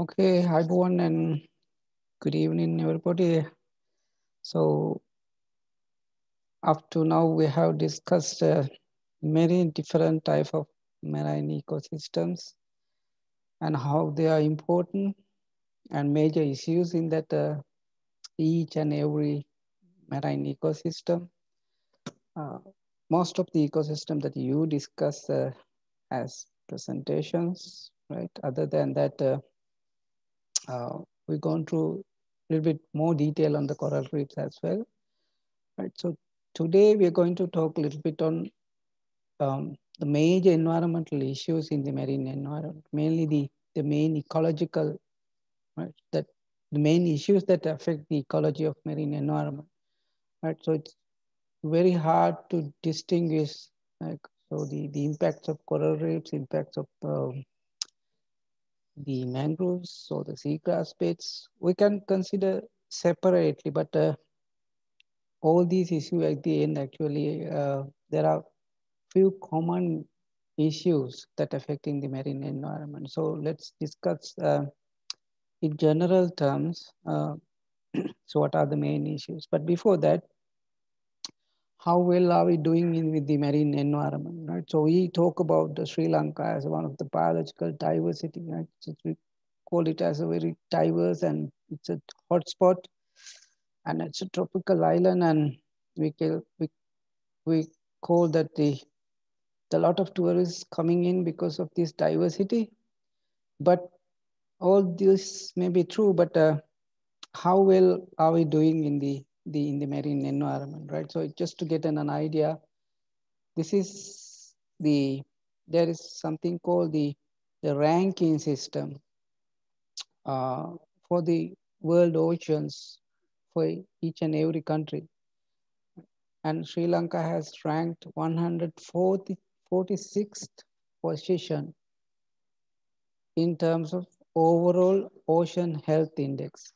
Okay, hi everyone and good evening everybody. So up to now we have discussed uh, many different type of marine ecosystems and how they are important and major issues in that uh, each and every marine ecosystem. Uh, most of the ecosystem that you discuss uh, as presentations, right? Other than that, uh, we've gone through a little bit more detail on the coral reefs as well. Right. So today we are going to talk a little bit on um, the major environmental issues in the marine environment, mainly the, the main ecological, right, that the main issues that affect the ecology of marine environment. Right. So it's very hard to distinguish like so the, the impacts of coral reefs, impacts of um, the mangroves or the seagrass beds, we can consider separately, but uh, all these issues at the end actually uh, there are few common issues that affecting the marine environment. So let's discuss uh, in general terms. Uh, so what are the main issues? But before that, how well are we doing in with the marine environment? Right. So we talk about the Sri Lanka as one of the biological diversity. Right. We call it as a very diverse and it's a hotspot, and it's a tropical island, and we can we we call that the a lot of tourists coming in because of this diversity. But all this may be true, but uh, how well are we doing in the, the in the marine environment, right? So just to get an, an idea, this is the there is something called the the ranking system uh, for the world oceans for each and every country. And Sri Lanka has ranked 140 46th position in terms of overall ocean health index.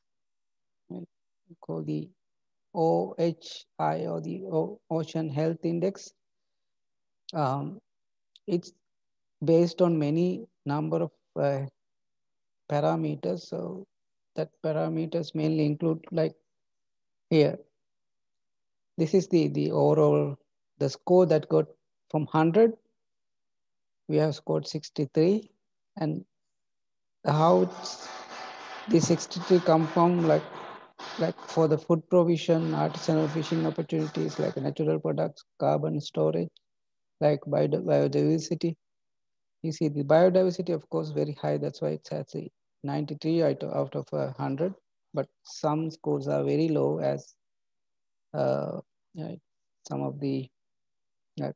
Called the OHI or the Ocean Health Index. Um, it's based on many number of uh, parameters. So that parameters mainly include like here. This is the, the overall, the score that got from 100 we have scored 63 and how the 63 come from like like for the food provision artisanal fishing opportunities like natural products carbon storage like biodiversity. You see the biodiversity of course very high. That's why it's at a 93 out of 100 but some scores are very low as uh, some of the like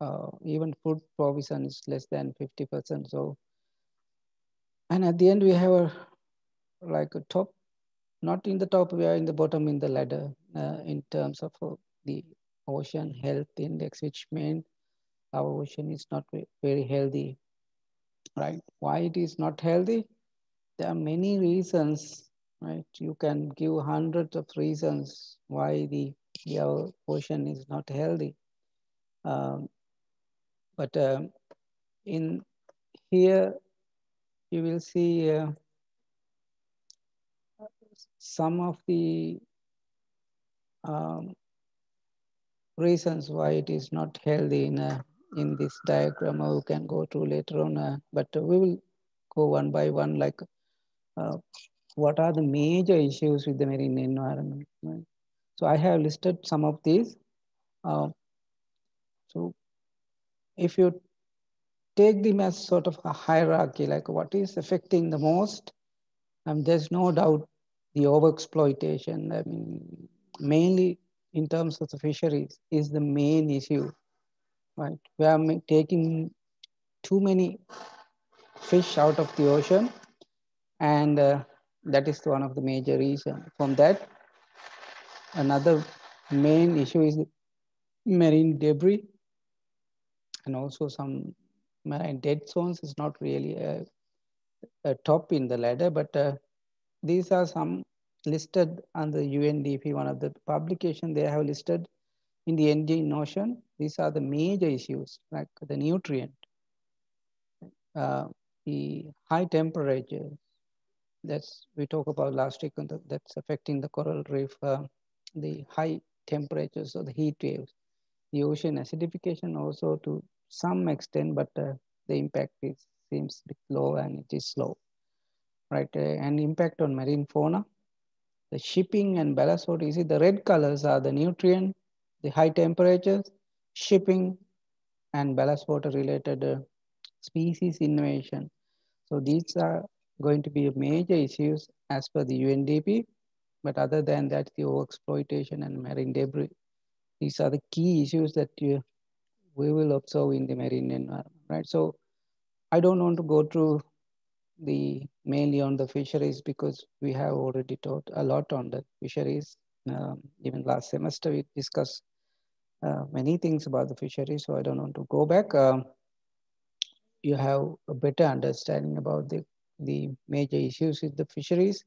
uh, even food provision is less than 50%. So, and at the end we have a like a top, not in the top, we are in the bottom in the ladder uh, in terms of uh, the ocean health index, which means our ocean is not very healthy, right? Why it is not healthy? There are many reasons, right? You can give hundreds of reasons why the, the ocean is not healthy. Um, but um, in here, you will see uh, some of the um, reasons why it is not healthy in, in this diagram. We can go through later on, uh, but we will go one by one, like uh, what are the major issues with the marine environment. Right? So I have listed some of these. Uh, so if you take them as sort of a hierarchy, like what is affecting the most, um, there's no doubt the overexploitation. I mean, mainly in terms of the fisheries is the main issue, right? We are taking too many fish out of the ocean and uh, that is one of the major reasons. From that, another main issue is marine debris and also some marine dead zones is not really a, a top in the ladder, but uh, these are some listed on the UNDP, one of the publication they have listed in the Indian Ocean. These are the major issues like the nutrient, uh, the high temperature, that's we talk about last week, the, that's affecting the coral reef, uh, the high temperatures or the heat waves, the ocean acidification also to some extent, but uh, the impact is, seems low and it is slow, right? Uh, and impact on marine fauna, the shipping and ballast water, you see the red colors are the nutrient, the high temperatures, shipping and ballast water related uh, species innovation. So these are going to be major issues as per the UNDP. But other than that, the overexploitation and marine debris, these are the key issues that you, we will observe in the marine environment, right? So I don't want to go through the mainly on the fisheries because we have already taught a lot on the fisheries. Um, even last semester we discussed uh, many things about the fisheries, so I don't want to go back. Um, you have a better understanding about the, the major issues with the fisheries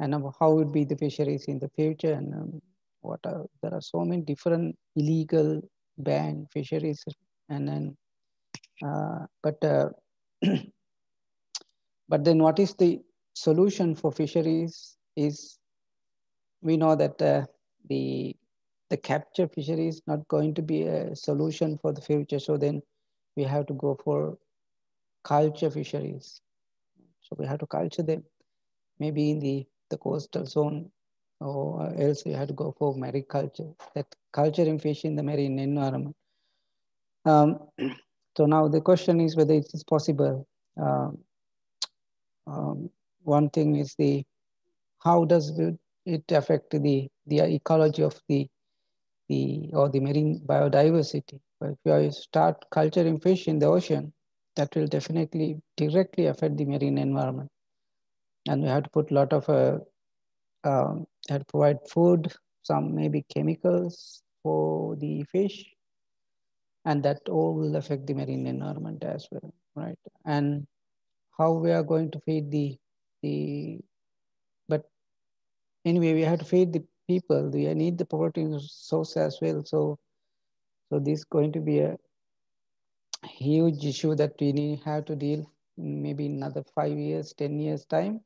and how would be the fisheries in the future and um, what are, there are so many different illegal banned fisheries and then, uh, but, uh, but then what is the solution for fisheries is we know that uh, the the capture fishery is not going to be a solution for the future. So then we have to go for culture fisheries. So we have to culture them, maybe in the, the coastal zone or else we have to go for mariculture, that culturing fish in the marine environment. Um, so now the question is whether it is possible. Um, um, one thing is the, how does it affect the, the ecology of the, the, or the marine biodiversity? But if you start culturing fish in the ocean, that will definitely directly affect the marine environment. And we have to put a lot of, uh, um, provide food, some maybe chemicals for the fish, and that all will affect the marine environment as well, right? And how we are going to feed the, the but anyway, we have to feed the people, we need the protein source as well. So, so this is going to be a huge issue that we need have to deal maybe another five years, 10 years time.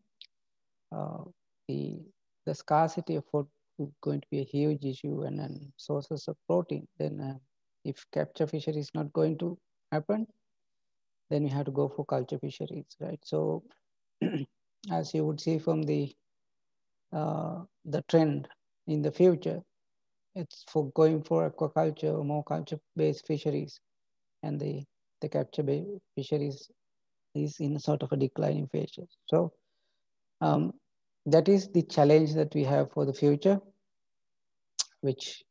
Uh, the, the scarcity of food is going to be a huge issue and then sources of protein. Then uh, if capture fishery is not going to happen, then we have to go for culture fisheries, right? So as you would see from the, uh, the trend in the future, it's for going for aquaculture or more culture-based fisheries and the, the capture fisheries is in a sort of a declining phase. So um, that is the challenge that we have for the future, which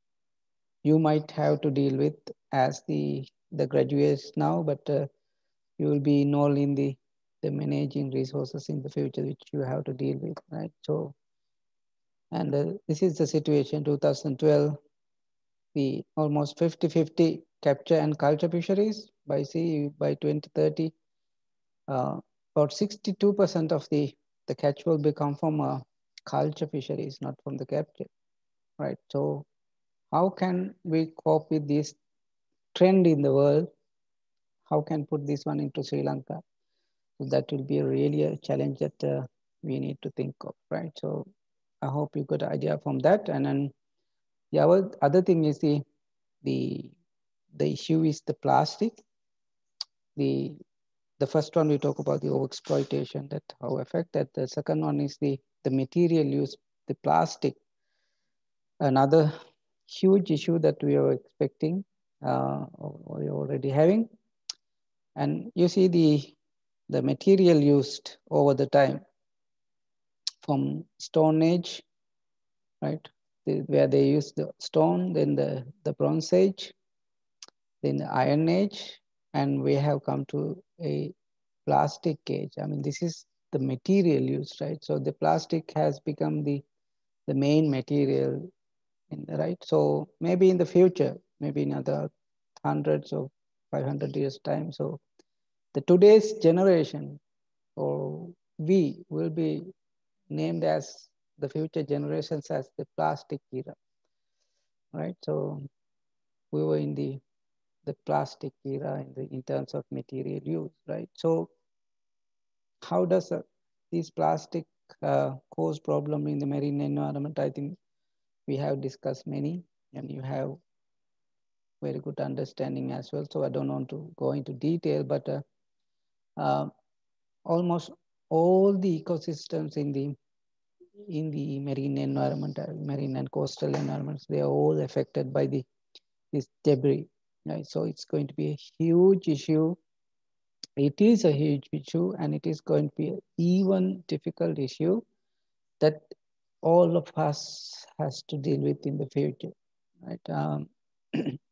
you might have to deal with as the, the graduates now, but uh, you will be involved in the, the managing resources in the future, which you have to deal with, right? So, and uh, this is the situation 2012, the almost 50-50 capture and culture fisheries by sea by 2030. Uh, about 62% of the, the catch will become from uh, culture fisheries, not from the capture, right? So how can we cope with this trend in the world? How can put this one into Sri Lanka? So that will be really a challenge that uh, we need to think of, right? So I hope you got idea from that. And then the other, other thing is the, the the issue is the plastic. The the first one we talk about the overexploitation that how affect that. The second one is the the material use, the plastic. Another huge issue that we are expecting uh, or we're already having. And you see the the material used over the time from Stone Age, right? Where they use the stone, then the, the Bronze Age, then the Iron Age, and we have come to a plastic age. I mean, this is the material used, right? So the plastic has become the, the main material, in the, right? So maybe in the future, maybe in other hundreds of 500 years time. So the today's generation, or we will be named as the future generations as the plastic era, right? So we were in the the plastic era in, the, in terms of material use, right? So how does uh, these plastic uh, cause problem in the marine environment, I think we have discussed many and you have very good understanding as well. So I don't want to go into detail, but uh, uh, almost all the ecosystems in the in the marine environment, uh, marine and coastal environments, they are all affected by the this debris. Right? So it's going to be a huge issue. It is a huge issue, and it is going to be an even difficult issue that all of us has to deal with in the future. Right? Um,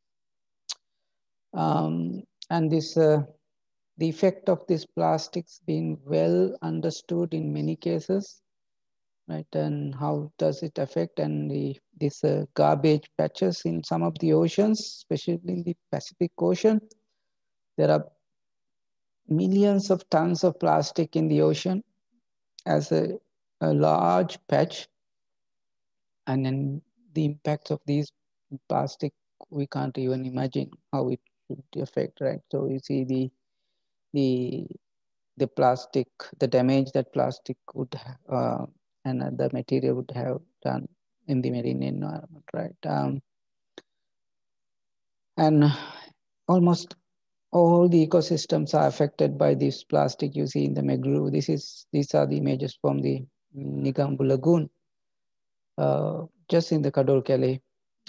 um, and this uh, the effect of these plastics being well understood in many cases right and how does it affect and the this uh, garbage patches in some of the oceans especially in the pacific ocean. There are millions of tons of plastic in the ocean as a, a large patch. And then the impact of these plastic we can't even imagine how it affect right so you see the the the plastic the damage that plastic would uh, and the material would have done in the marine environment, right? Um, and almost all the ecosystems are affected by this plastic you see in the mangrove. This is these are the images from the Negombo Lagoon, uh, just in the Kadolkele,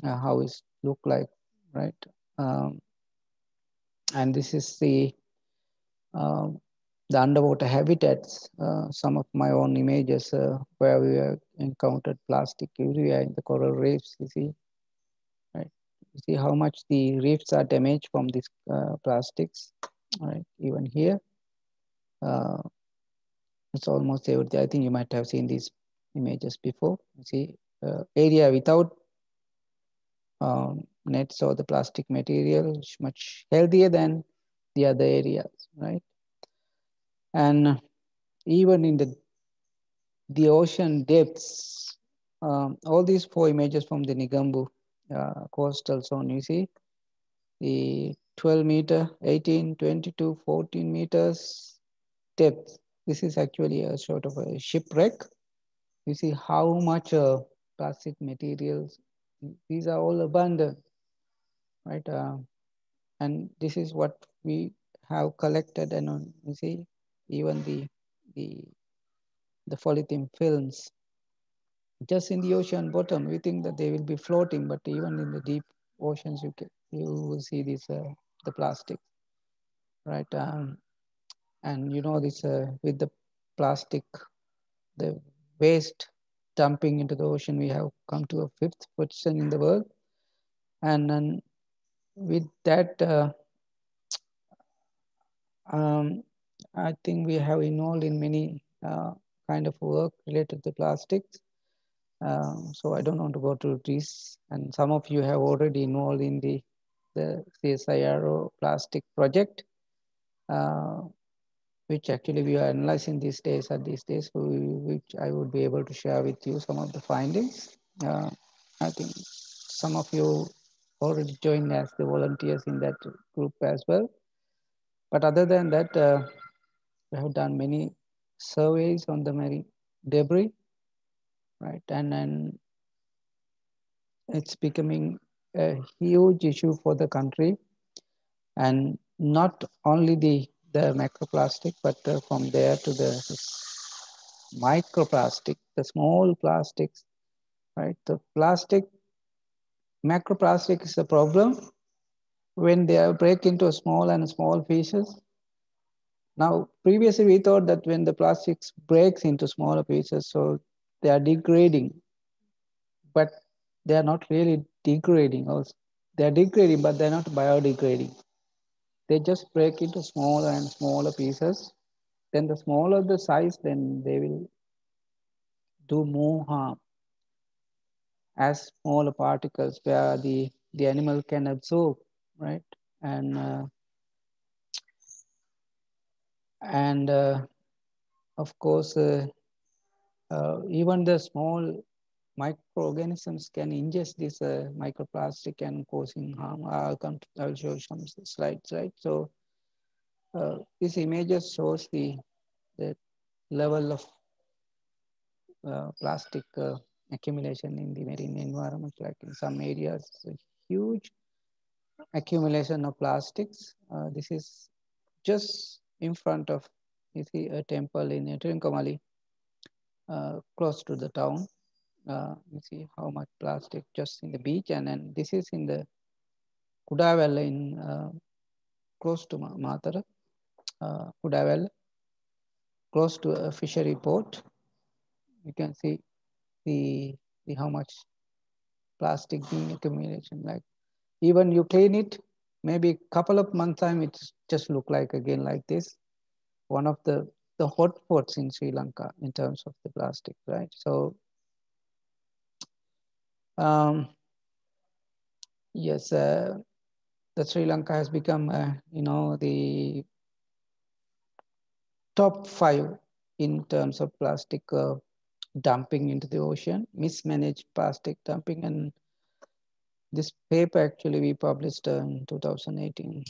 uh, how it look like, right? Um, and this is the um, the underwater habitats, uh, some of my own images uh, where we have encountered plastic everywhere in the coral reefs, you see, right? You see how much the reefs are damaged from these uh, plastics, right? Even here, uh, it's almost everything. I think you might have seen these images before. You see, uh, area without um, nets or the plastic material is much healthier than the other areas, right? And even in the, the ocean depths, um, all these four images from the Negombo uh, coastal zone, you see, the 12 meter, 18, 22, 14 meters depth. This is actually a sort of a shipwreck. You see how much uh, plastic materials, these are all abundant, right? Uh, and this is what we have collected and you see even the the the polythene films. Just in the ocean bottom we think that they will be floating but even in the deep oceans you can you will see this uh, the plastic right? Um, and you know this uh, with the plastic the waste dumping into the ocean we have come to a fifth position in the world. And then with that uh, um, I think we have involved in many uh, kind of work related to plastics. Um, so I don't want to go to this. And some of you have already involved in the, the CSIRO plastic project, uh, which actually we are analyzing these days at these days, which I would be able to share with you some of the findings. Uh, I think some of you already joined as the volunteers in that group as well. But other than that, uh, we have done many surveys on the marine debris, right? And then it's becoming a huge issue for the country. And not only the, the macroplastic, but uh, from there to the microplastic, the small plastics, right? The plastic, macroplastic is a problem when they break into small and small pieces now, previously we thought that when the plastics breaks into smaller pieces, so they are degrading, but they are not really degrading. Also, they are degrading, but they're not biodegrading. They just break into smaller and smaller pieces. Then the smaller the size, then they will do more harm as smaller particles where the, the animal can absorb, right? And uh, and uh, of course uh, uh, even the small microorganisms can ingest this uh, microplastic and causing harm. I'll, come to, I'll show some slides, right? So uh, this images shows the, the level of uh, plastic uh, accumulation in the marine environment, like in some areas, huge accumulation of plastics. Uh, this is just in front of, you see a temple in Trincomalee, uh, close to the town. Uh, you see how much plastic just in the beach. And then this is in the Kudavella in uh, close to Matara, uh, Kudavella, close to a fishery port. You can see the, the how much plastic being accumulation. Like even you clean it, maybe a couple of months time, it just look like again like this. One of the the hot spots in Sri Lanka in terms of the plastic, right? So, um, yes, uh, the Sri Lanka has become, uh, you know, the top five in terms of plastic uh, dumping into the ocean, mismanaged plastic dumping. And this paper actually we published in 2018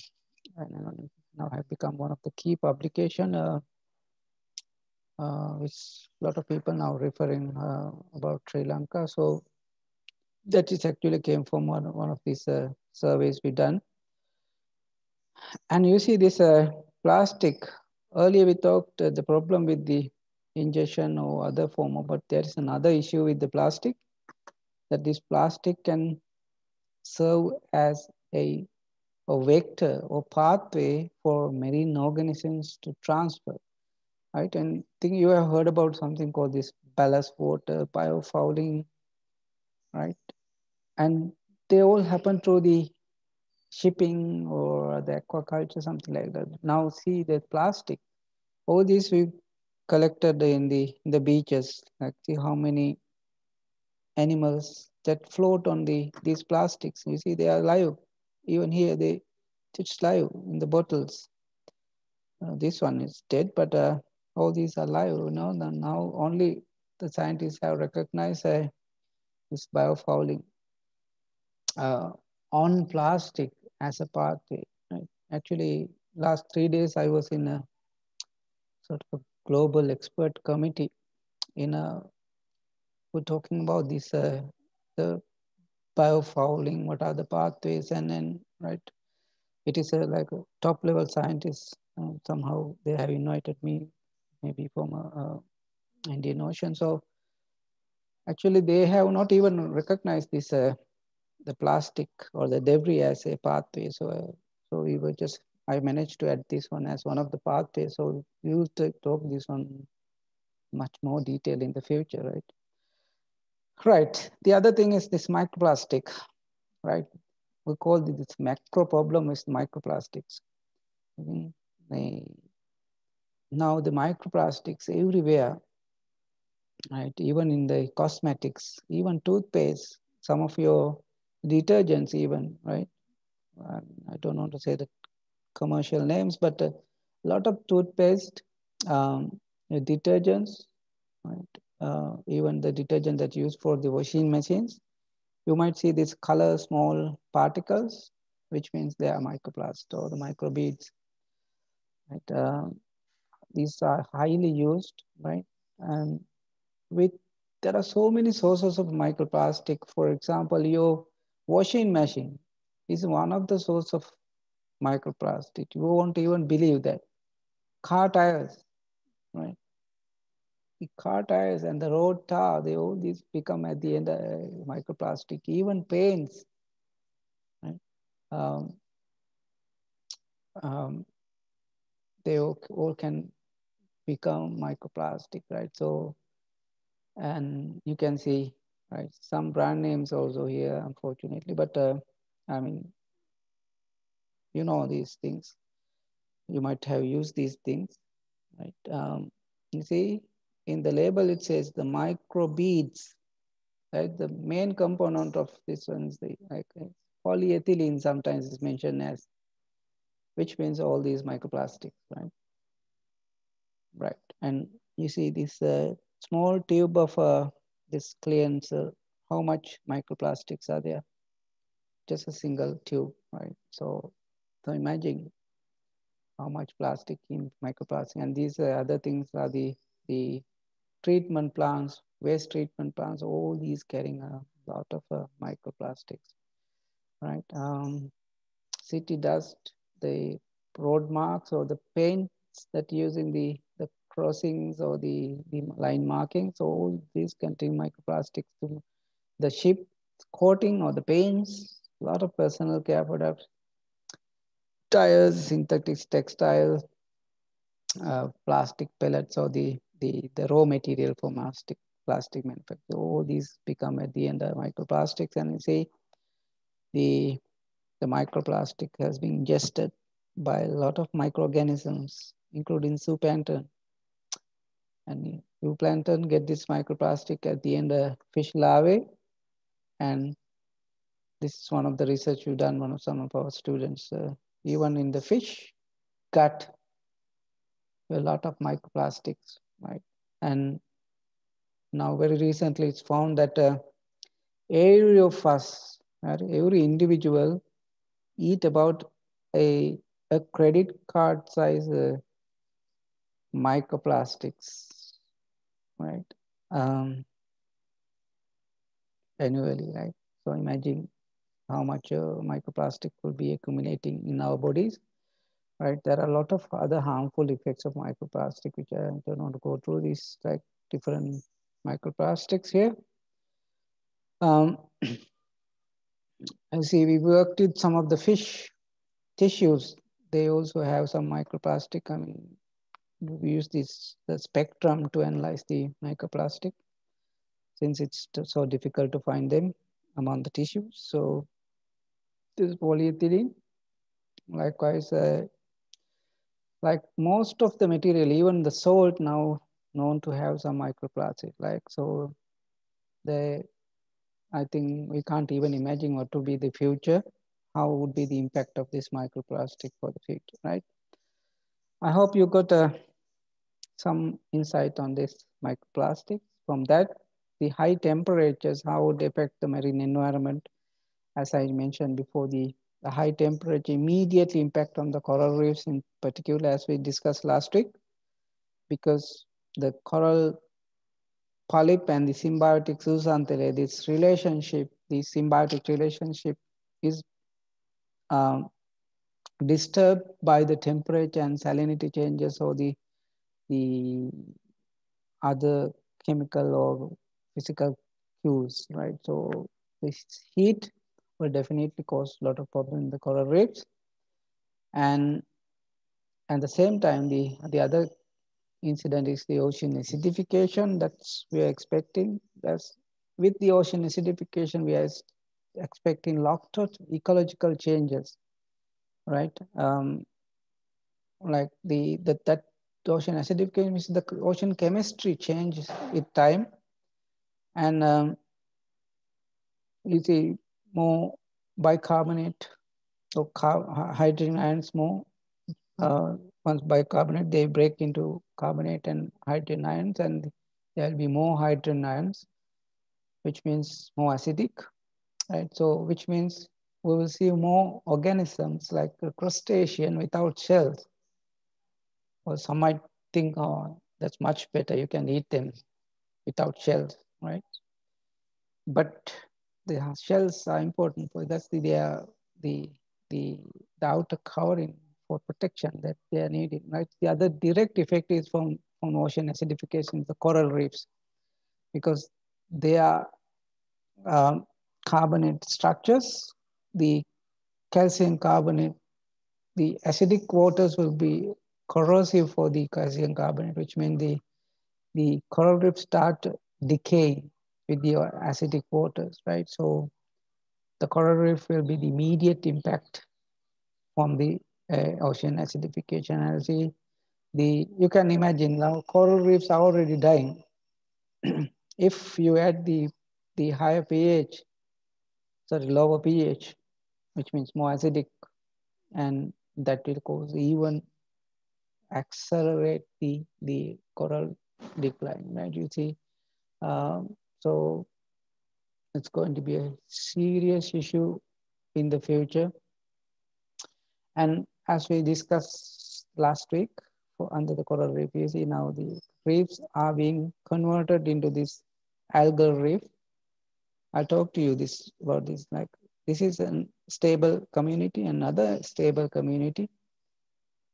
and now have become one of the key publication uh, uh, which a lot of people now referring uh, about Sri Lanka. So that is actually came from one, one of these uh, surveys we done. And you see this uh, plastic, earlier we talked uh, the problem with the ingestion or other form, of, but there is another issue with the plastic, that this plastic can serve as a, a vector or pathway for marine organisms to transfer right? And I think you have heard about something called this ballast water, biofouling, right? And they all happen through the shipping or the aquaculture, something like that. Now see the plastic, all these we collected in the, in the beaches, like see how many animals that float on the these plastics. You see they are live. Even here they it's live in the bottles. Uh, this one is dead, but uh, all these are live, you know, now only the scientists have recognized uh, this biofouling uh, on plastic as a pathway. Right? Actually, last three days I was in a sort of global expert committee in a, we're talking about this, uh, the biofouling, what are the pathways and then, right, it is a, like a top level scientist. Uh, somehow they have invited me maybe from uh, Indian Ocean. So actually they have not even recognized this, uh, the plastic or the debris as a pathway. So, uh, so we were just, I managed to add this one as one of the pathways. So will talk this one much more detail in the future, right? Right, the other thing is this microplastic, right? We call this macro problem is microplastics. Now the microplastics everywhere, right? Even in the cosmetics, even toothpaste, some of your detergents even, right? I don't want to say the commercial names, but a lot of toothpaste, um, detergents, right? Uh, even the detergent that used for the washing machines, you might see these color small particles, which means they are microplast or the microbeads. Right? Uh, these are highly used, right? And with there are so many sources of microplastic. For example, your washing machine is one of the source of microplastic. You won't even believe that. Car tires, right? The car tires and the road tar, they all these become at the end uh, microplastic. Even paints, right? Um, um, they all, all can become microplastic, right? So, and you can see, right, some brand names also here, unfortunately, but uh, I mean, you know these things. You might have used these things, right? Um, you see, in the label, it says the microbeads, right? The main component of this one is the like, polyethylene sometimes is mentioned as, which means all these microplastics, right? right? And you see this uh, small tube of uh, this cleanser, how much microplastics are there? Just a single tube, right? So, so imagine how much plastic in microplastic. And these other things are the, the treatment plants waste treatment plants, all these carrying a lot of uh, microplastics, right? Um, city dust, the road marks or the paints that use in the, the crossings or the, the line markings, all these contain microplastics to the ship coating or the paints, a lot of personal care products, tires, synthetic textiles, uh, plastic pellets or the, the, the raw material for plastic, plastic manufacture. All these become at the end of microplastics and you see the, the microplastic has been ingested by a lot of microorganisms, including zooplankton. And zooplankton get this microplastic at the end of fish larvae. And this is one of the research we've done, one of some of our students, uh, even in the fish gut, a lot of microplastics, right? And now very recently it's found that uh, every of us, right, every individual eat about a, a credit card size uh, microplastics, right? Um, annually, right? So imagine how much uh, microplastic will be accumulating in our bodies, right? There are a lot of other harmful effects of microplastic, which I don't want to go through these like different microplastics here. Um, I see we worked with some of the fish tissues. They also have some microplastic. I mean, we use this the spectrum to analyze the microplastic since it's so difficult to find them among the tissues. So this polyethylene, likewise, uh, like most of the material, even the salt now known to have some microplastic. Like so, the I think we can't even imagine what to be the future. How would be the impact of this microplastic for the future, right? I hope you got uh, some insight on this microplastic. From that, the high temperatures, how would affect the marine environment. As I mentioned before, the, the high temperature immediately impact on the coral reefs in particular, as we discussed last week, because the coral polyp and the symbiotic zooxanthellae, this relationship, the symbiotic relationship is um, disturbed by the temperature and salinity changes or the, the other chemical or physical cues, right? So this heat will definitely cause a lot of problem in the coral reefs. And at the same time, the, the other incident is the ocean acidification that's we are expecting. That's with the ocean acidification, we are expecting lot of ecological changes, right? Um, like the, the that ocean acidification means the ocean chemistry changes with time, and um, you see more bicarbonate so hydrogen ions more uh, once bicarbonate, they break into carbonate and hydrogen ions, and there'll be more hydrogen ions, which means more acidic, right? So, which means we will see more organisms like crustacean without shells. Or some might think, oh, that's much better. You can eat them without shells, right? But the shells are important for that's the, they are the, the, the outer covering for protection that they are needing, right? The other direct effect is from, from ocean acidification, the coral reefs, because they are um, carbonate structures. The calcium carbonate, the acidic waters will be corrosive for the calcium carbonate, which means the, the coral reefs start decaying with the acidic waters, right? So the coral reef will be the immediate impact from the uh, ocean acidification. And see, the you can imagine now coral reefs are already dying. if you add the the higher pH, sorry, lower pH, which means more acidic, and that will cause even accelerate the the coral decline. Right? You see, um, so it's going to be a serious issue in the future. And as we discussed last week for under the coral reef, you see now the reefs are being converted into this algal reef. I'll talk to you this about this. Like this is a stable community, another stable community,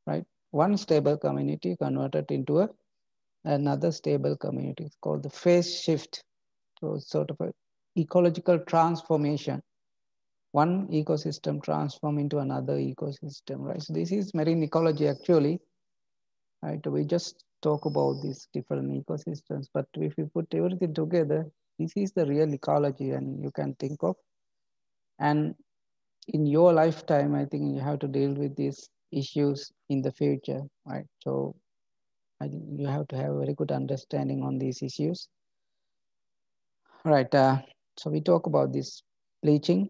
right? One stable community converted into a another stable community. It's called the phase shift. So sort of a ecological transformation. One ecosystem transform into another ecosystem, right? So this is marine ecology actually, right? We just talk about these different ecosystems, but if you put everything together, this is the real ecology and you can think of. And in your lifetime, I think you have to deal with these issues in the future, right? So I think you have to have a very good understanding on these issues. Right. Uh, so we talk about this bleaching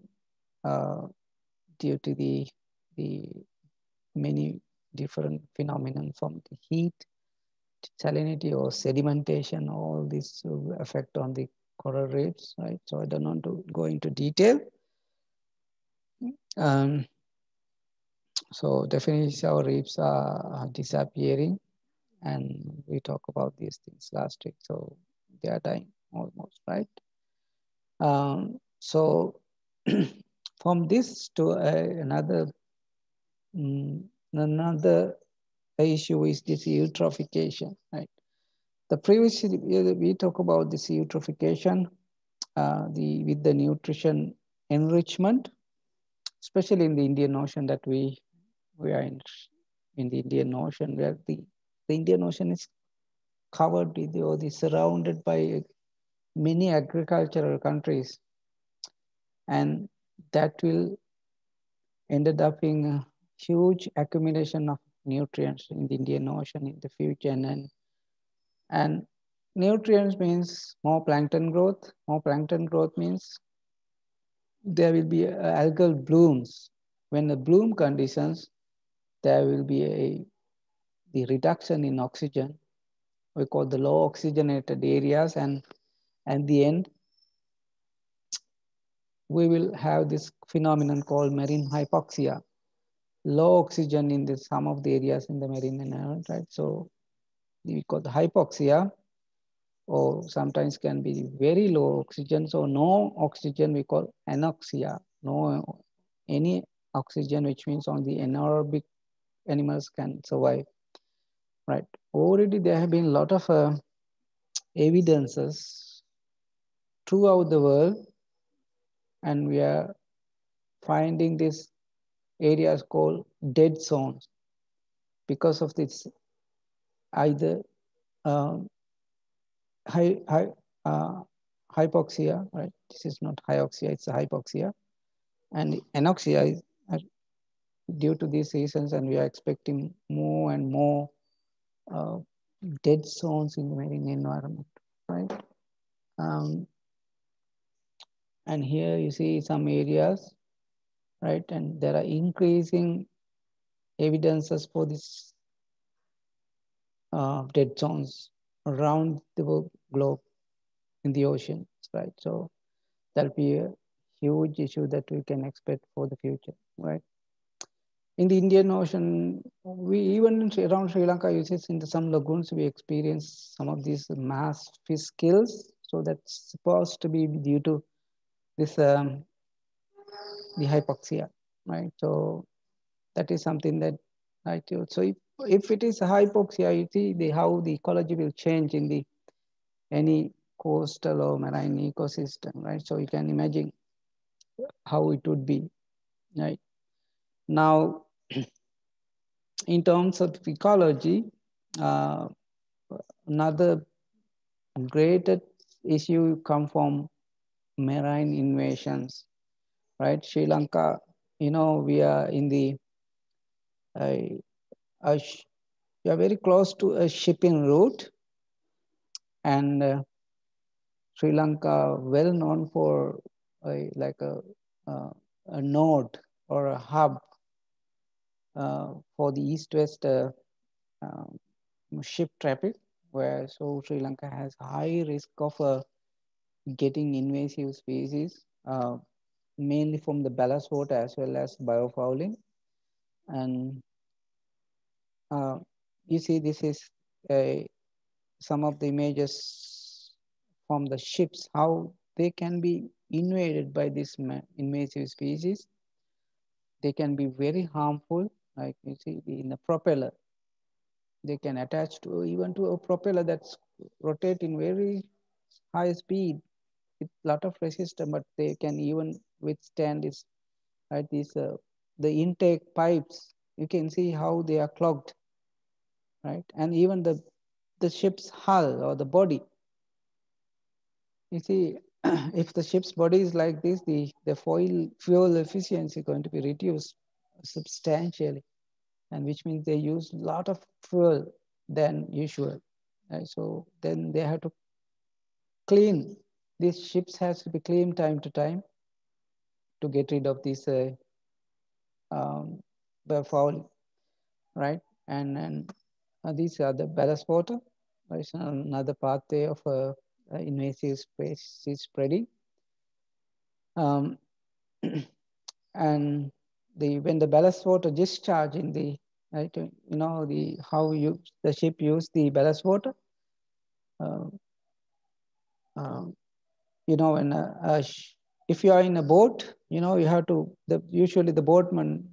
uh, due to the the many different phenomena from the heat, salinity, or sedimentation. All this affect on the coral reefs. Right. So I don't want to go into detail. Um, so definitely our reefs are disappearing and we talk about these things last week. So they are dying almost, right? Um, so from this to uh, another um, another issue is this eutrophication, right? The previous we talk about this eutrophication, uh, the with the nutrition enrichment, especially in the Indian Ocean that we we are in in the Indian Ocean where the the Indian Ocean is covered with or the surrounded by many agricultural countries. And that will ended up in a huge accumulation of nutrients in the Indian Ocean in the future. And and nutrients means more plankton growth. More plankton growth means there will be uh, algal blooms. When the bloom conditions there will be a the reduction in oxygen. We call the low oxygenated areas and at the end, we will have this phenomenon called marine hypoxia. Low oxygen in the, some of the areas in the marine environment, right? So we call the hypoxia or sometimes can be very low oxygen. So no oxygen we call anoxia. No any oxygen, which means only anaerobic animals can survive right? Already there have been a lot of uh, evidences throughout the world, and we are finding these areas called dead zones because of this either um, high, high, uh, hypoxia, right? This is not hyoxia, it's hypoxia. And anoxia is uh, due to these reasons, and we are expecting more and more uh, dead zones in the marine environment, right? Um, and here you see some areas, right? And there are increasing evidences for this uh, dead zones around the globe in the oceans, right? So that'll be a huge issue that we can expect for the future, right? in the Indian Ocean, we even around Sri Lanka, you see in the, some lagoons, we experience some of these mass fish kills. So that's supposed to be due to this um, the hypoxia, right? So that is something that right. So if if it is hypoxia, you see the how the ecology will change in the any coastal or marine ecosystem, right? So you can imagine how it would be, right? Now, in terms of ecology, uh, another greater issue come from marine invasions, right? Sri Lanka, you know, we are in the, uh, uh, we are very close to a shipping route and uh, Sri Lanka well known for a, like a, uh, a node or a hub uh, for the east-west uh, um, ship traffic, where so Sri Lanka has high risk of uh, getting invasive species, uh, mainly from the ballast water as well as biofouling. And uh, you see, this is a, some of the images from the ships, how they can be invaded by this invasive species. They can be very harmful, like you see in the propeller. They can attach to even to a propeller that's rotating very high speed with lot of resistance, but they can even withstand this, right? These uh, the intake pipes. You can see how they are clogged, right? And even the the ship's hull or the body. You see, if the ship's body is like this, the, the foil fuel efficiency is going to be reduced substantially, and which means they use a lot of fuel than usual. Right? So then they have to clean. These ships has to be cleaned time to time to get rid of this uh, um, foul, right? And and uh, these are the ballast water. Right? So another pathway of uh, invasive species spreading. Um, and the when the ballast water discharge in the right, you know the how you the ship use the ballast water. Uh, um, you know, when a, a if you are in a boat, you know, you have to, the, usually the boatman,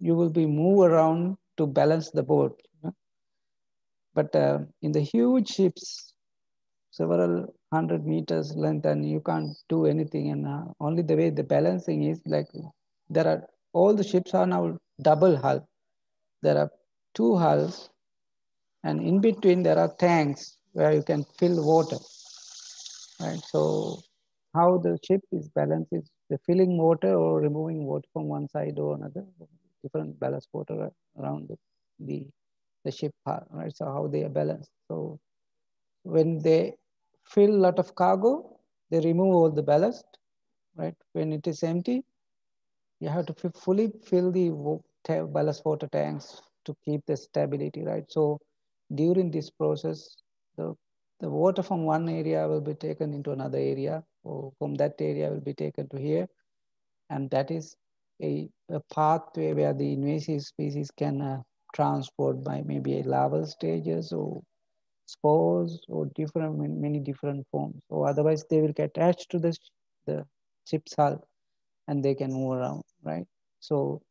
you will be move around to balance the boat. You know? But uh, in the huge ships, several hundred meters length and you can't do anything. And uh, only the way the balancing is like, there are, all the ships are now double hull. There are two hulls and in between there are tanks where you can fill water. Right, so how the ship is balanced is the filling water or removing water from one side or another, different ballast water around the, the, the ship, right? So how they are balanced. So when they fill a lot of cargo, they remove all the ballast, right? When it is empty, you have to fully fill the ballast water tanks to keep the stability, right? So during this process, the the water from one area will be taken into another area or from that area will be taken to here. And that is a, a pathway where the invasive species can uh, transport by maybe a larval stages or spores or different, many different forms. Or otherwise they will get attached to the, the ship's hull and they can move around, right? So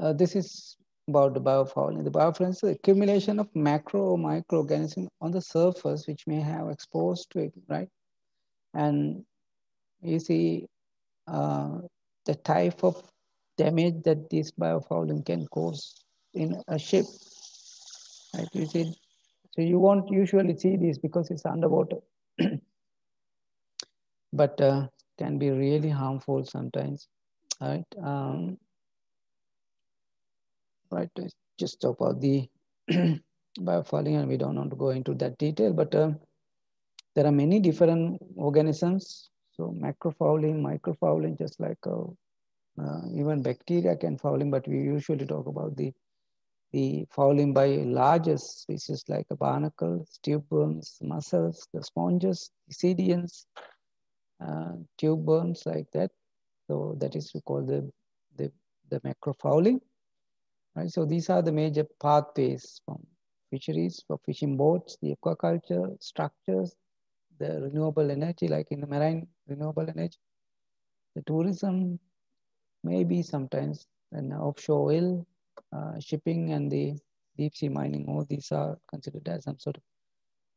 uh, this is about the biofouling. The biofouling is the accumulation of macro or microorganisms on the surface which may have exposed to it, right? And you see uh, the type of damage that this biofouling can cause in a ship, right? You see, so you won't usually see this because it's underwater, but uh, can be really harmful sometimes, right? Um, right? Just talk about the biofouling, and we don't want to go into that detail, but uh, there are many different organisms. So macrofouling, microfouling, just like uh, uh, even bacteria can fouling, but we usually talk about the the fouling by larger species like the barnacles, tube worms, mussels, the sponges, ascidians, uh, tube worms like that. So that is we call the the, the macrofouling. Right? So these are the major pathways from fisheries for fishing boats, the aquaculture structures, the renewable energy, like in the marine renewable energy, the tourism, maybe sometimes, and offshore oil, uh, shipping and the deep sea mining, all these are considered as some sort of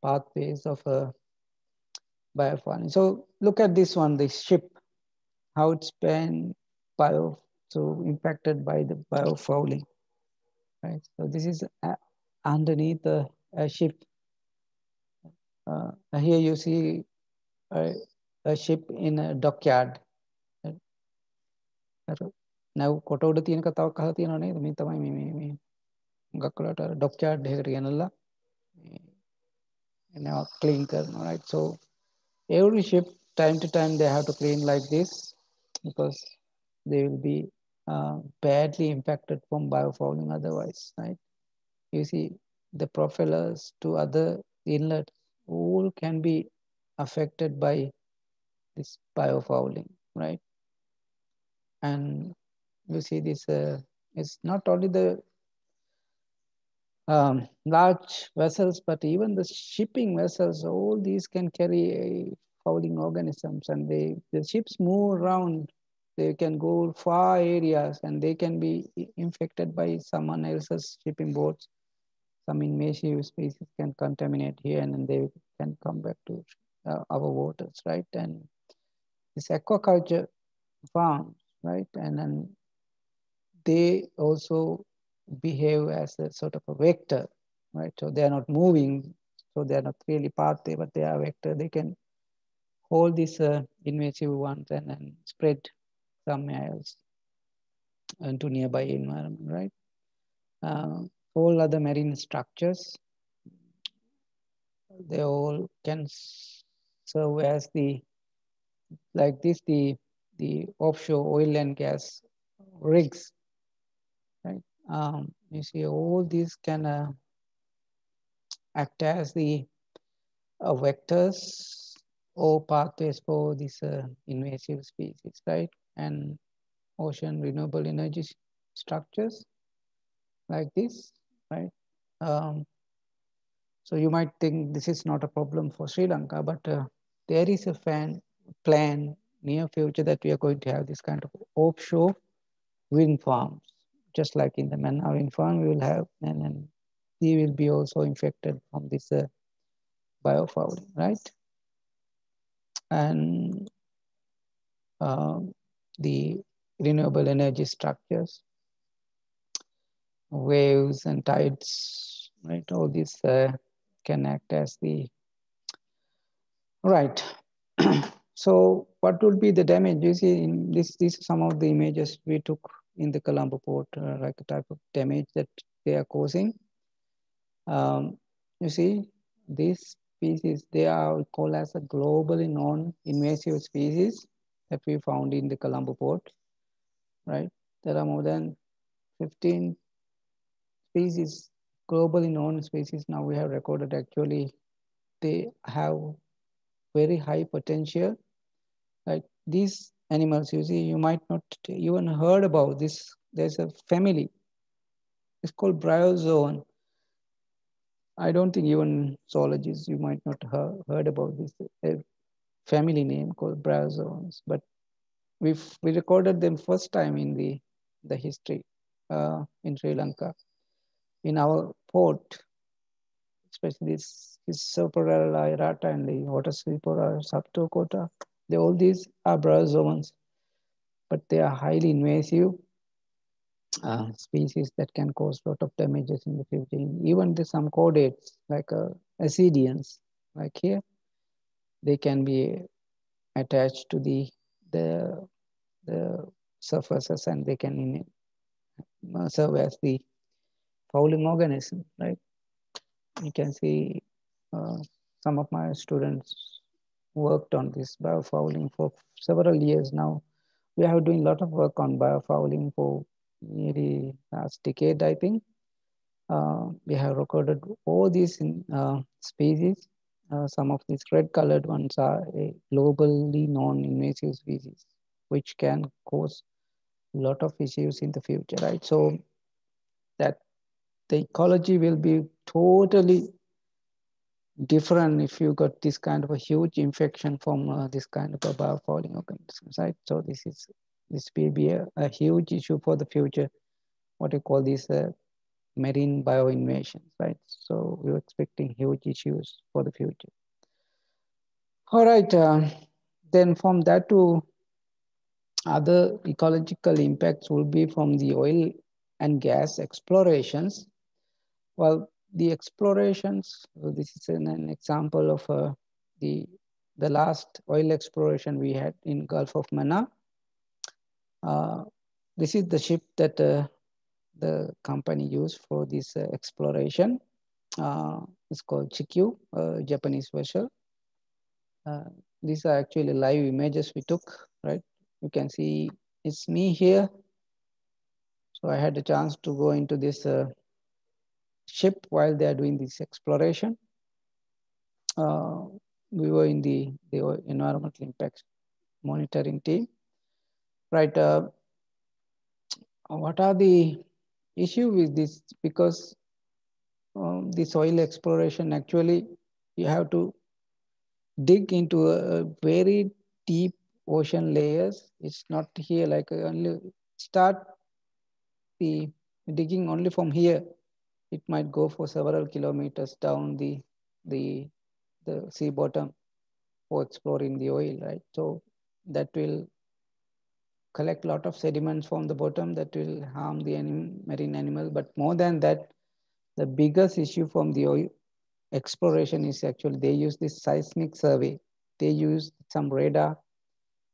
pathways of uh, biofouling. So look at this one, the ship, how it's been bio, so impacted by the biofouling right? So this is uh, underneath the uh, ship. Uh, here you see a, a, ship in a dockyard. නැව් කොට උඩ තියෙන කතාවක් අහලා තියෙනව නේද මේ තමයි මේ මේ මේ හුඟක් වෙලාවට අර ඩොක්යාඩ් එකකට ගෙනල්ලා now clean කරනවා right so every ship time to time they have to clean like this because they will be uh, badly impacted from biofouling otherwise, right? You see, the propellers to other inlets all can be affected by this biofouling, right? And you see this, uh, it's not only the um, large vessels, but even the shipping vessels, all these can carry fouling organisms and they, the ships move around. They can go far areas and they can be infected by someone else's shipping boats. Some invasive species can contaminate here and then they can come back to uh, our waters, right? And this aquaculture farms, right? And then they also behave as a sort of a vector, right? So they are not moving, so they are not really pathway, but they are vector. They can hold these uh, invasive ones and then spread somewhere else into nearby environment, right? Uh, all other marine structures, they all can serve as the, like this, the, the offshore oil and gas rigs, right? Um, you see all these can uh, act as the uh, vectors or pathways for these uh, invasive species, right? And ocean renewable energy structures like this, right? Um, so you might think this is not a problem for Sri Lanka, but uh, there is a fan, plan near future that we are going to have this kind of offshore wind farms, just like in the Mannar wind farm we will have, and then they will be also infected from this uh, biofouling, right? And uh, the renewable energy structures, waves and tides, right? All these uh, can act as the, right. so what would be the damage? You see, in this, these are some of the images we took in the Colombo port, uh, like a type of damage that they are causing. Um, you see, these species, they are called as a globally known invasive species that we found in the Colombo port, right? There are more than 15 species, globally known species now we have recorded actually, they have very high potential. Like these animals, you see, you might not even heard about this. There's a family, it's called bryozoan I don't think even zoologists, you might not have heard about this family name called bryozoans, but we've we recorded them first time in the the history uh, in Sri Lanka. In our port, especially this Sopora irata and the Watersipora subtorquata, they all these are bryozoans, but they are highly invasive uh, species that can cause a lot of damages in the future. Even the some chordates like uh, ascidians, like here, they can be attached to the the the surfaces and they can uh, serve as the fouling organism, right? You can see uh, some of my students worked on this biofouling for several years now. We have doing a lot of work on biofouling for nearly last decade, I think. Uh, we have recorded all these in, uh, species. Uh, some of these red colored ones are globally known invasive species, which can cause a lot of issues in the future, right? So that the ecology will be totally different if you got this kind of a huge infection from uh, this kind of a biofouling organism, right? So this is this will be a, a huge issue for the future, what you call these uh, marine bioinvasions, right? So we're expecting huge issues for the future. All right, uh, then from that to other ecological impacts will be from the oil and gas explorations. Well, the explorations, so this is an, an example of uh, the, the last oil exploration we had in Gulf of Mannar. Uh, this is the ship that uh, the company used for this uh, exploration. Uh, it's called Chikyu, a Japanese vessel. Uh, these are actually live images we took, right? You can see it's me here. So I had a chance to go into this uh, ship while they are doing this exploration. we were in the, the environmental impact monitoring team right uh, what are the issue with this because um, the soil exploration, actually, you have to dig into a, very deep ocean layers. It's not here like uh, only start the digging only from here. It might go for several kilometers down the the the sea bottom for exploring the oil, right? So that will collect a lot of sediments from the bottom that will harm the anim marine animal. But more than that, the biggest issue from the oil exploration is actually they use this seismic survey. They use some radar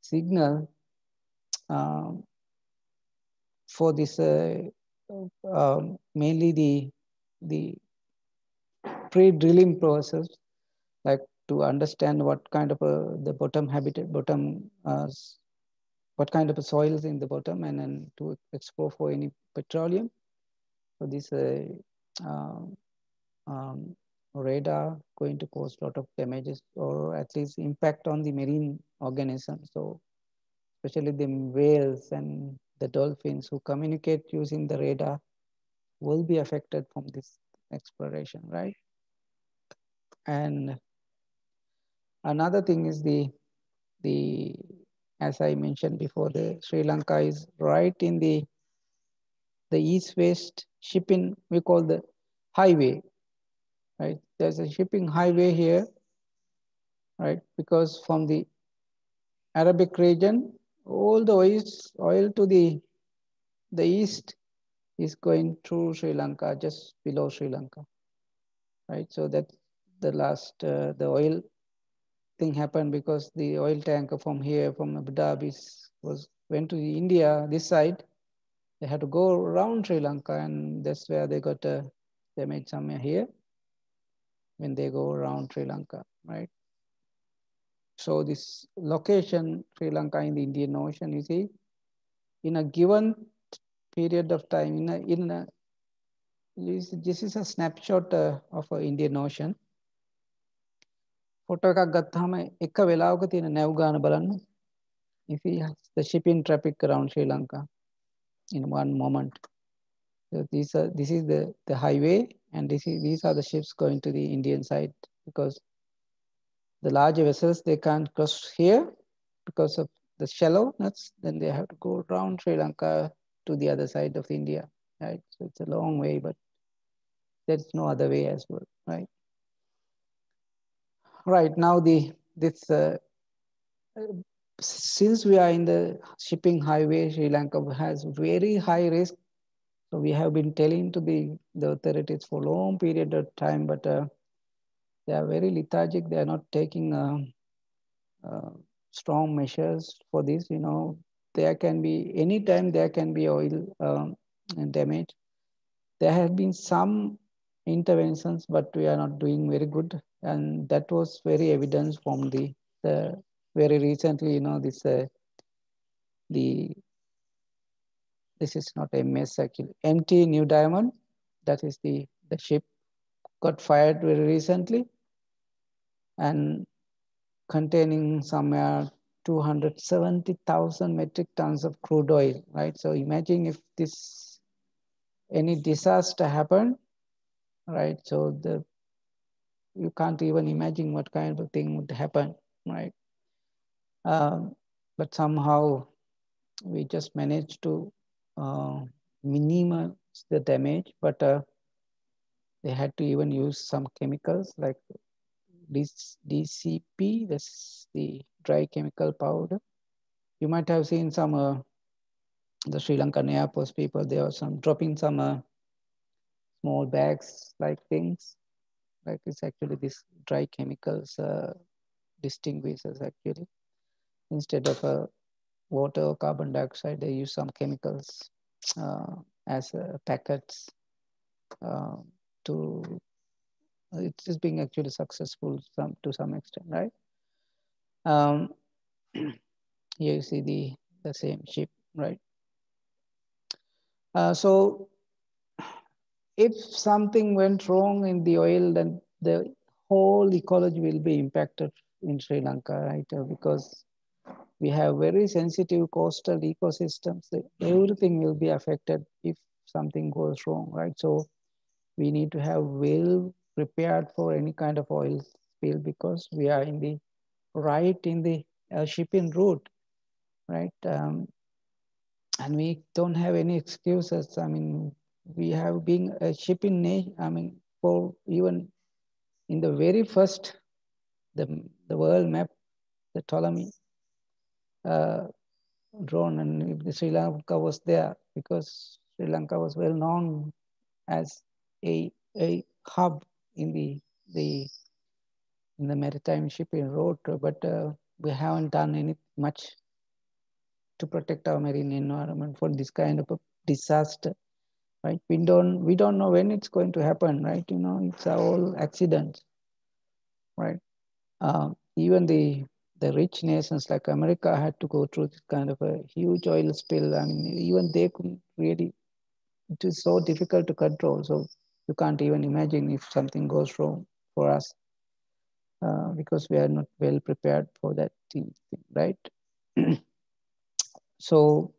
signal um, for this uh, uh, mainly the the pre-drilling process, like to understand what kind of a the bottom habitat, bottom uh, what kind of soil is in the bottom, and then to explore for any petroleum. So this uh, um, um, radar going to cause a lot of damages or at least impact on the marine organisms. So especially the whales and the dolphins who communicate using the radar will be affected from this exploration, right? And another thing is the, the as I mentioned before, the Sri Lanka is right in the, the east-west shipping, we call the highway, right? There's a shipping highway here, right? Because from the Arabic region, all the oil, to the, the east is going through Sri Lanka, just below Sri Lanka, right? So that the last, uh, the oil thing happened because the oil tanker from here, from Abu Dhabi was, went to India, this side, they had to go around Sri Lanka and that's where they got uh, made somewhere here when they go around Sri Lanka, right? So this location, Sri Lanka in the Indian Ocean, you see, in a given period of time, in a, in a this is a snapshot uh, of uh, Indian Ocean. Photo එකක් ගත්තාම එක වෙලාවක තියෙන නැව් ගාන බලන්න if we have the shipping traffic around Sri Lanka in one moment. So these are, this is the, the highway and this is, these are the ships going to the Indian side because the larger vessels, they can't cross here because of the shallowness, then they have to go around Sri Lanka to the other side of India, right? So it's a long way, but there's no other way as well, right? Right now, the this uh, since we are in the shipping highway, Sri Lanka has very high risk. So we have been telling to the, the authorities for long period of time, but uh, they are very lethargic. They are not taking uh, uh, strong measures for this. You know, there can be, anytime there can be oil um, damage. There have been some interventions, but we are not doing very good. And that was very evident from the, the very recently, you know, this, uh, the, this is not a mess actually, MT New Diamond, that is the, the ship got fired very recently and containing somewhere 270,000 metric tons of crude oil, right? So imagine if this, any disaster happened, right? So the, you can't even imagine what kind of thing would happen, right? Um, but somehow we just managed to uh, minimize the damage, but uh, they had to even use some chemicals like this DCP, this the dry chemical powder. You might have seen some uh, the Sri Lankan Air Force people, they are some dropping some uh, small bags like things. Like it's actually this dry chemicals uh, distinguishes actually. Instead of uh, water or carbon dioxide, they use some chemicals uh, as uh, packets uh, to, it is being actually successful some, to some extent, right? Um, here you see the, the same ship, right? Uh, so if something went wrong in the oil, then the whole ecology will be impacted in Sri Lanka, right? Because we have very sensitive coastal ecosystems. Everything will be affected if something goes wrong, right? So we need to have well prepared for any kind of oil spill because we are in the right in the uh, shipping route, right? Um, and we don't have any excuses. I mean, we have been a shipping nation. I mean, for even in the very first, the the world map, the Ptolemy uh, drawn, and Sri Lanka was there because Sri Lanka was well known as a a hub in the the in the maritime shipping route, but uh, we haven't done any much to protect our marine environment for this kind of a disaster, right? We don't we don't know when it's going to happen, right? You know, it's all accidents, right? Uh, even the the rich nations like America had to go through this kind of a huge oil spill. I mean, even they couldn't really. It is so difficult to control. So you can't even imagine if something goes wrong for us uh, because we are not well prepared for that thing, right? so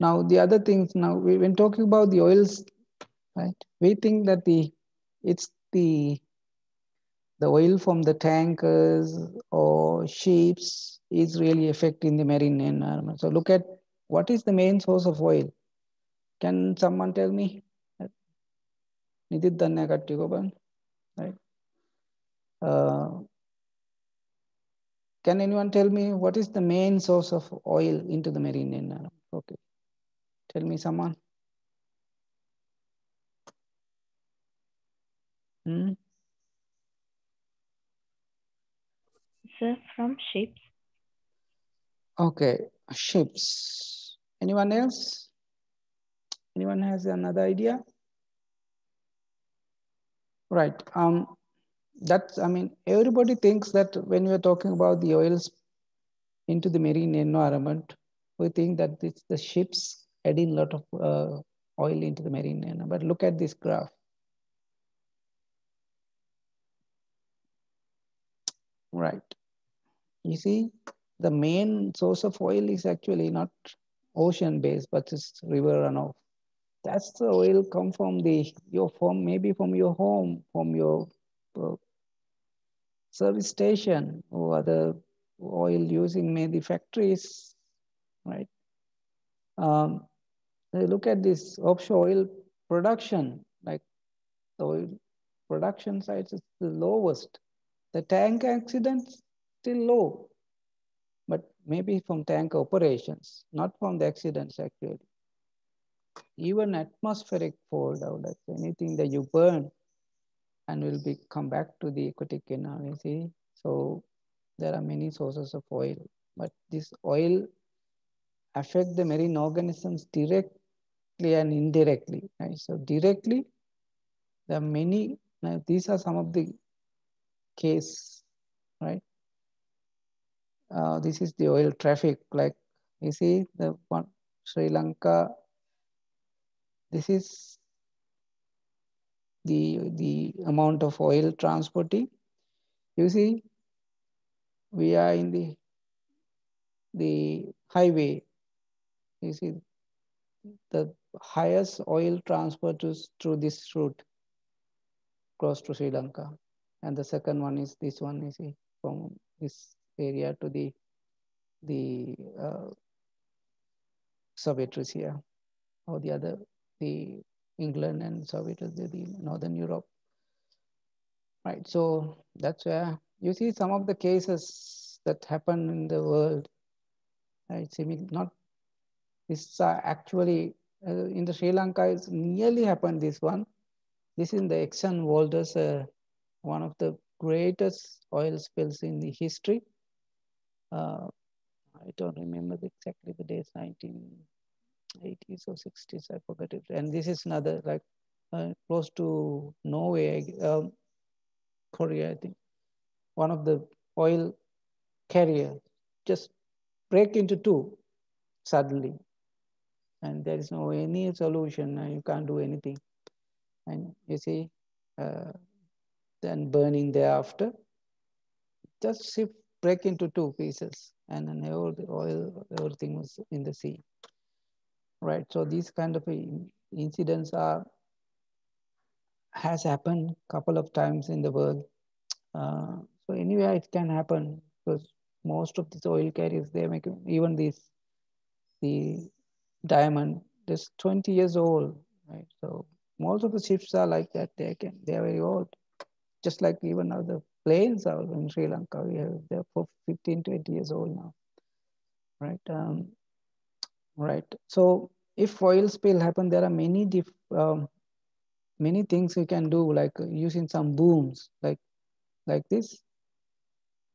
now the other things now we, when talking about the oils, right? We think that the it's the the oil from the tankers or ships is really affecting the marine environment. So look at what is the main source of oil. Can someone tell me? right? Uh, can anyone tell me what is the main source of oil into the marine environment? Okay, tell me someone. Hmm? Sir, from ships. Okay, ships. Anyone else? Anyone has another idea? Right. Um, that's, I mean, everybody thinks that when we're talking about the oils into the marine environment, we think that it's the ships adding a lot of uh, oil into the marine. But look at this graph. Right. You see, the main source of oil is actually not ocean based, but it's river runoff. That's the oil come from the your from maybe from your home, from your uh, service station, or other oil using maybe factories, right? Um, look at this offshore oil production, like the oil production sites is the lowest. The tank accidents still low, but maybe from tank operations, not from the accidents actually. Even atmospheric fallout, like anything that you burn and will be come back to the aquatic environment. See, so there are many sources of oil, but this oil affect the marine organisms directly and indirectly. Right? So directly, there are many. Now these are some of the case, right? Uh, this is the oil traffic. Like you see, the one Sri Lanka. This is the the amount of oil transporting. You see, we are in the the highway. You see, the highest oil transfer to through this route, close to Sri Lanka. And the second one is this one, you see, from this area to the the uh, Soviet Russia, or the other, the England and Soviet, the, the Northern Europe. Right, so that's where you see some of the cases that happen in the world. Right, seeming not this uh, actually uh, in the Sri Lanka it's nearly happened. This one, this is the Exxon Valdez, uh, one of the greatest oil spills in the history. Uh, I don't remember exactly the dates, 1980s or 60s, I forget it. And this is another like uh, close to Norway, um, Korea, I think. One of the oil carrier just break into two suddenly. And there is no any solution, you can't do anything. And you see, uh, then burning thereafter, just ship break into two pieces and then all the oil, everything was in the sea. Right, so these kind of incidents are has happened a couple of times in the world. Uh, so anyway, it can happen because most of these oil carriers, they make even this, the diamond, this 20 years old, right? So most of the ships are like that. They can, they are very old. Just like even now the planes are in Sri Lanka, we have, they're for 15, 20 years old now, right? Um, right. So if oil spill happen, there are many diff, um, many things you can do, like using some booms, like like this,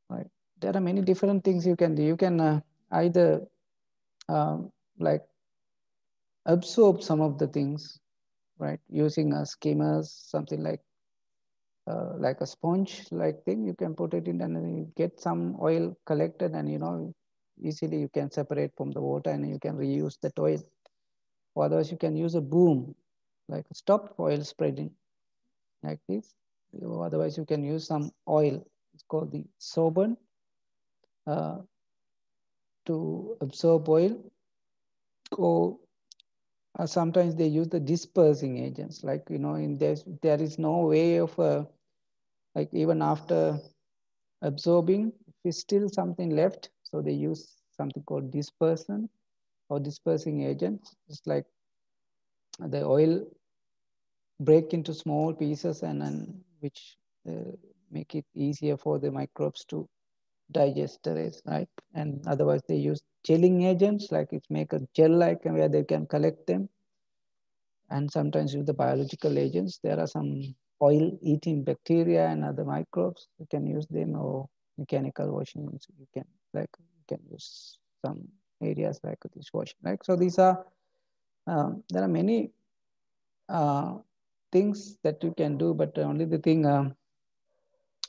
right? There are many different things you can do. You can uh, either um, like absorb some of the things, right? Using a skimmers, something like uh, like a sponge like thing, you can put it in and you get some oil collected and you know easily you can separate from the water and you can reuse the oil. Otherwise you can use a boom, like stop oil spreading like this. Otherwise you can use some oil, it's called the sorbent, uh, to absorb oil. Or uh, sometimes they use the dispersing agents, like, you know, in there, there is no way of, uh, like even after absorbing, if it's still something left, so they use something called dispersion or dispersing agents. It's like the oil break into small pieces and then which uh, make it easier for the microbes to digest the rest, right? And otherwise they use gelling agents, like it make a gel-like where they can collect them. And sometimes with the biological agents, there are some oil-eating bacteria and other microbes. You can use them or mechanical washing. You can like you can use some areas like this washing. Right. So these are um, there are many uh, things that you can do, but only the thing um,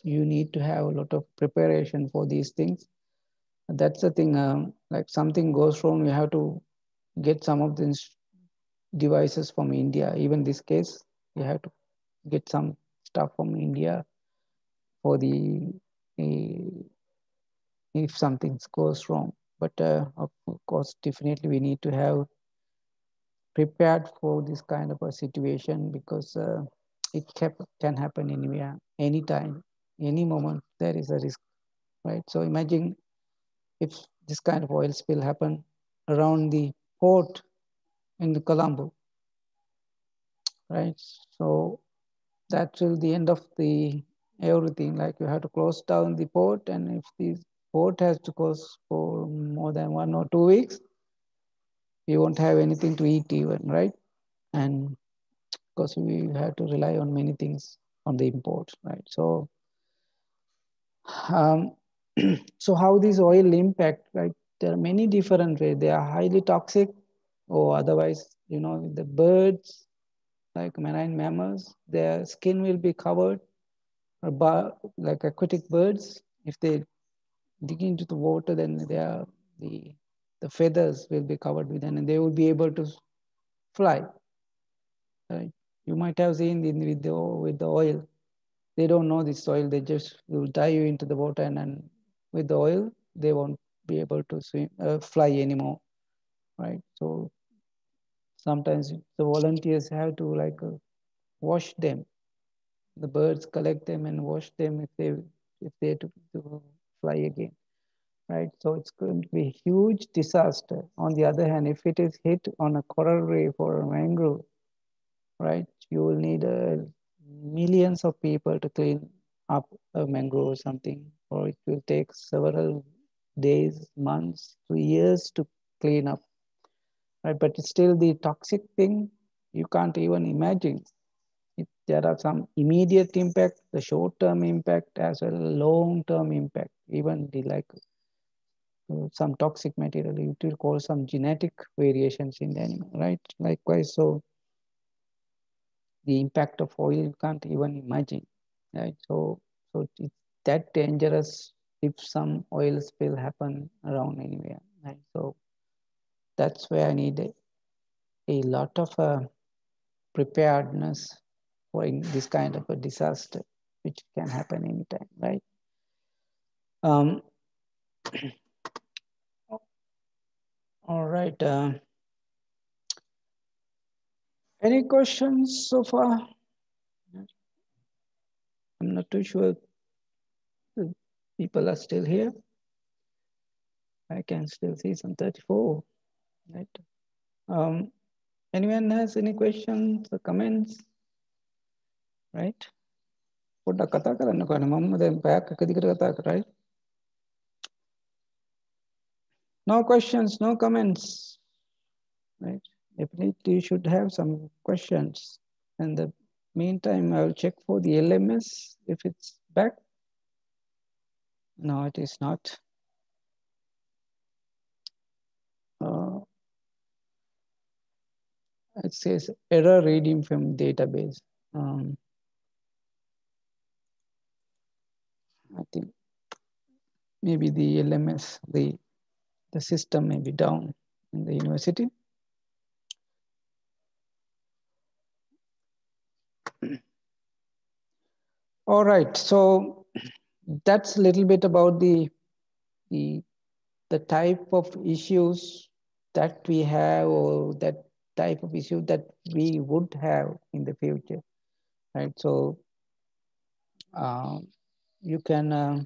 you need to have a lot of preparation for these things. That's the thing. Um, like something goes wrong, you have to get some of these devices from India. Even this case, you have to get some stuff from India for the uh, if something goes wrong. But uh, of course, definitely we need to have prepared for this kind of a situation because uh, it can happen anywhere, anytime, any moment. There is a risk, right? So imagine if this kind of oil spill happen around the port in the Colombo, right? So that will the end of the everything. Like you have to close down the port, and if the port has to close for more than one or two weeks, you won't have anything to eat even, right? And because we have to rely on many things on the import, right? So, um, so how this oil impact, right? There are many different ways. They are highly toxic, or otherwise, you know, the birds, like marine mammals, their skin will be covered, or like aquatic birds, if they dig into the water, then they are the the feathers will be covered with, them and they will be able to fly. Right? You might have seen in, with the with the oil. They don't know this oil. They just will dive into the water, and then with the oil, they won't be able to swim, uh, fly anymore. Right? So sometimes the volunteers have to like uh, wash them. The birds collect them and wash them if they if they to, to fly again right? So it's going to be a huge disaster. On the other hand, if it is hit on a coral reef or a mangrove, right, you will need uh, millions of people to clean up a mangrove or something, or it will take several days, months, to years to clean up, right? But it's still the toxic thing you can't even imagine. It, there are some immediate impact, the short-term impact as well long-term impact, even the like uh, some toxic material, it will cause some genetic variations in the animal, right? Likewise, so the impact of oil you can't even imagine, right? So, so it's that dangerous if some oil spill happen around anywhere, right? So that's where I need a, lot of uh, preparedness for this kind of a disaster, which can happen anytime, right? Um, All right. Uh, any questions so far? I'm not too sure people are still here. I can still see some 34, right? Um, anyone has any questions or comments? Right? පොඩ්ඩක් කතා කරන්නකෝ අනේ මම දැන් පැයක් එක දිගට කතා කරා right? No questions, no comments. Right? Definitely you should have some questions. In the meantime, I will check for the LMS if it's back. no, it is not. Uh, it says error reading from database. Um, I think maybe the LMS, the, the system may be down in the university. All right, so that's a little bit about the, the, the type of issues that we have or that type of issue that we would have in the future, right? So um, you can uh,